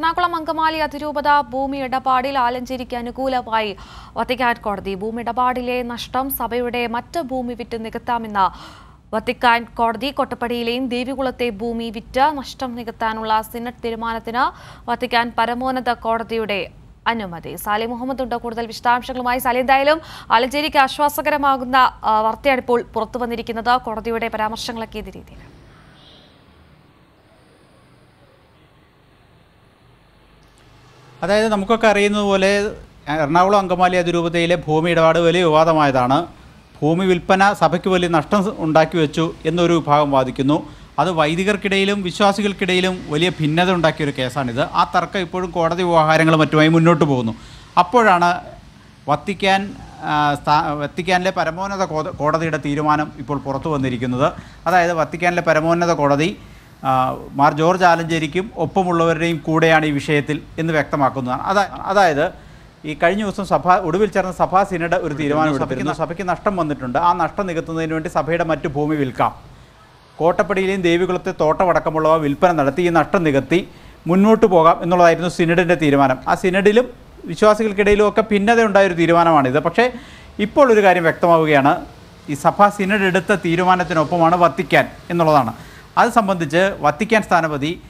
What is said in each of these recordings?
എറണാകുളം അങ്കമാലി അതിരൂപത ഭൂമി ഇടപാടിൽ ആലഞ്ചേരിക്ക് അനുകൂലമായി. വത്തിക്കാൻ കോടതി ഭൂമി ഇടപാടിലെ നഷ്ടം സഭയുടെ മറ്റ് ഭൂമി വിറ്റ് നികത്താമെന്ന് വത്തിക്കാൻ കോടതി കൊട്ടപ്പടിയിലെയും ദേവികുളത്തെ ഭൂമി വിറ്റ് നഷ്ടം നികത്താനുള്ള സിനറ്റ് തീരുമാനത്തിന് വത്തിക്കാൻ പരമോന്നത കോടതിയുടെ അനുമതി. സാലി മുഹമ്മദ് ഉണ്ട്. കൂടുതൽ വിശദാംശങ്ങളുമായി സാലി. എന്തായാലും ആലഞ്ചേരിക്ക് ആശ്വാസകരമാകുന്ന വാർത്തയാണ് ഇപ്പോൾ പുറത്തു വന്നിരിക്കുന്നത്. കോടതിയുടെ പരാമർശങ്ങളൊക്കെ ഏത് രീതിയിൽ അതായത് നമുക്കൊക്കെ അറിയുന്നത് പോലെ എറണാകുളം അങ്കമാലി അതിരൂപതയിലെ ഭൂമി ഇടപാട് വലിയ വിവാദമായതാണ്. ഭൂമി വിൽപ്പന സഭയ്ക്ക് വലിയ നഷ്ടം ഉണ്ടാക്കി വെച്ചു എന്നൊരു വിഭാഗം വാദിക്കുന്നു. അത് വൈദികർക്കിടയിലും വിശ്വാസികൾക്കിടയിലും വലിയ ഭിന്നത ഉണ്ടാക്കിയൊരു കേസാണിത്. ആ തർക്കം ഇപ്പോഴും കോടതി വ്യവഹാരങ്ങൾ മറ്റുമായി മുന്നോട്ട് പോകുന്നു. അപ്പോഴാണ് വത്തിക്കാൻ വത്തിക്കാനിലെ പരമോന്നത കോടതിയുടെ തീരുമാനം ഇപ്പോൾ പുറത്തു വന്നിരിക്കുന്നത്. അതായത് വത്തിക്കാനിലെ പരമോന്നത കോടതി മാർ ജോർജ് ആലഞ്ചേരിക്കും ഒപ്പമുള്ളവരുടെയും കൂടെയാണ് ഈ വിഷയത്തിൽ എന്ന് വ്യക്തമാക്കുന്നതാണ്. അതാ അതായത് ഈ കഴിഞ്ഞ ദിവസം സഭ ഒടുവിൽ ചേർന്ന സഭാ സിനഡ് ഒരു തീരുമാനം എടുത്തിരുന്നു. സഭയ്ക്ക് നഷ്ടം വന്നിട്ടുണ്ട്. ആ നഷ്ടം നികത്തുന്നതിന് വേണ്ടി സഭയുടെ മറ്റു ഭൂമി വിൽക്കാം. കോട്ടപ്പടിയിലെയും ദേവികുളത്തെ തോട്ടമടക്കമുള്ളവ വിൽപ്പന നടത്തി ഈ നഷ്ടം നികത്തി മുന്നോട്ട് പോകാം എന്നുള്ളതായിരുന്നു സിനഡിന്റെ തീരുമാനം. ആ സിനഡിലും വിശ്വാസികൾക്കിടയിലും ഒക്കെ ഭിന്നത ഉണ്ടായൊരു തീരുമാനമാണിത്. പക്ഷേ ഇപ്പോൾ ഒരു കാര്യം വ്യക്തമാവുകയാണ്. ഈ സഭാ സിനഡ് എടുത്ത തീരുമാനത്തിനൊപ്പമാണ് വത്തിക്കാൻ എന്നുള്ളതാണ്. അത് സംബന്ധിച്ച് വത്തിക്കാൻ സ്ഥാനപതി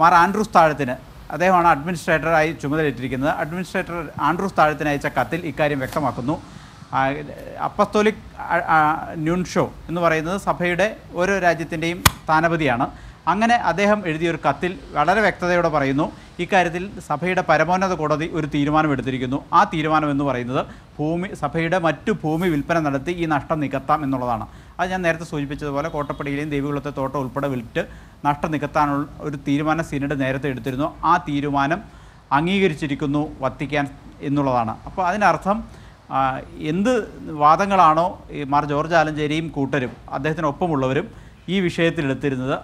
മാർ ആൻഡ്രൂസ് താഴത്തിന് അദ്ദേഹമാണ് അഡ്മിനിസ്ട്രേറ്ററായി ചുമതലയിട്ടിരിക്കുന്നത്. അഡ്മിനിസ്ട്രേറ്റർ ആൻഡ്രൂസ് താഴത്തിന് അയച്ച കത്തിൽ ഇക്കാര്യം വ്യക്തമാക്കുന്നു. അപ്പസ്തോലിക് ന്യൂൻഷോ എന്ന് പറയുന്നത് സഭയുടെ ഓരോ രാജ്യത്തിന്റെയും സ്ഥാനപതിയാണ്. അങ്ങനെ അദ്ദേഹം എഴുതിയൊരു കത്തിൽ വളരെ വ്യക്തതയോടെ പറയുന്നു ഇക്കാര്യത്തിൽ സഭയുടെ പരമോന്നത കോടതി ഒരു തീരുമാനമെടുത്തിരിക്കുന്നു ആ തീരുമാനം എന്ന് പറയുന്നത് ഭൂമി സഭയുടെ മറ്റു ഭൂമി വിൽപ്പന നടത്തി ഈ നഷ്ടം നികത്താം എന്നുള്ളതാണ്. അത് ഞാൻ നേരത്തെ സൂചിപ്പിച്ചതുപോലെ കോട്ടപ്പടിയിലെയും ദേവികുളത്തെ തോട്ടം ഉൾപ്പെടെ വിറ്റ് നഷ്ടം നികത്താനുള്ള ഒരു തീരുമാനം സിനഡ് നേരത്തെ എടുത്തിരുന്നു. ആ തീരുമാനം അംഗീകരിച്ചിരിക്കുന്നു വത്തിക്കാൻ എന്നുള്ളതാണ്. അപ്പോൾ അതിനർത്ഥം എന്ത് വാദങ്ങളാണോ മാർ ജോർജ് ആലഞ്ചേരിയും കൂട്ടരും അദ്ദേഹത്തിനൊപ്പമുള്ളവരും ഈ വിഷയത്തിൽ എടുത്തിരുന്നത്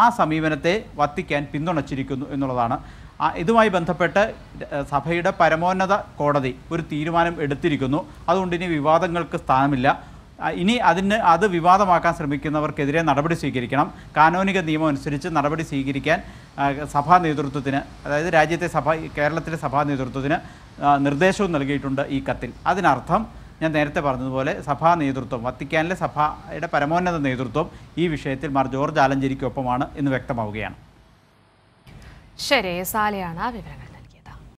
ആ സമീപനത്തെ വത്തിക്കാൻ പിന്തുണച്ചിരിക്കുന്നു എന്നുള്ളതാണ്. ഇതുമായി ബന്ധപ്പെട്ട് സഭയുടെ പരമോന്നത കോടതി ഒരു തീരുമാനം എടുത്തിരിക്കുന്നു. അതുകൊണ്ട് ഇനി വിവാദങ്ങൾക്ക് സ്ഥാനമില്ല. ഇനി അതിന് അത് വിവാദമാക്കാൻ ശ്രമിക്കുന്നവർക്കെതിരെ നടപടി സ്വീകരിക്കണം. കാനോനിക നിയമം അനുസരിച്ച് നടപടി സ്വീകരിക്കാൻ സഭാ നേതൃത്വത്തിന് അതായത് രാജ്യത്തെ സഭ കേരളത്തിലെ സഭാ നേതൃത്വത്തിന് നിർദ്ദേശവും നൽകിയിട്ടുണ്ട് ഈ കത്തിൽ. അതിനർത്ഥം ഞാൻ നേരത്തെ പറഞ്ഞതുപോലെ സഭാ നേതൃത്വം വത്തിക്കാനിലെ സഭയുടെ പരമോന്നത നേതൃത്വം ഈ വിഷയത്തിൽ മാർ ജോർജ് ആലഞ്ചേരിക്കൊപ്പമാണ് എന്ന് വ്യക്തമാവുകയാണ്. ശരി സാലയാണ് വിവരങ്ങൾ.